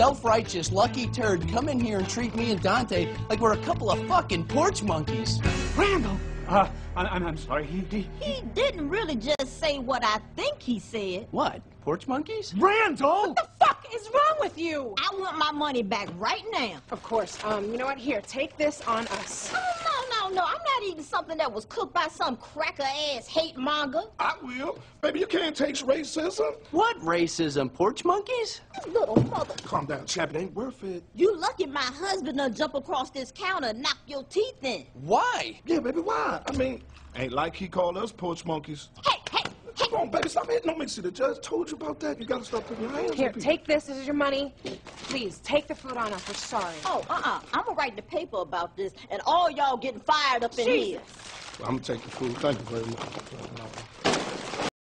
self-righteous, lucky turd come in here and treat me and Dante like we're a couple of fucking porch monkeys. Randall! Uh, I, I'm, I'm sorry. He, he, He didn't really just say what I think he said. What? Porch monkeys? Randall! What the fuck is wrong with you? I want my money back right now. Of course. Um, you know what? Here, take this on us. No, no, no, no. I'm not eating something that was cooked by some cracker-ass hate monger. I will. Baby, you can't taste racism. What racism? Porch monkeys? You little mother. Calm down, chap. It ain't worth it. You lucky my husband done jump across this counter and knock your teeth in. Why? Yeah, baby, why? I mean, ain't like he called us porch monkeys. Hey, hey, hey. Come on, baby, stop hitting on me. See, the judge told you about that. You gotta stop putting your hands Here, take this. This is your money. Please, take the food on us. We're sorry. Oh, uh-uh. I'm gonna write the paper about this, and all y'all getting fired up in here. Jesus. I'm gonna take the food. Thank you very much.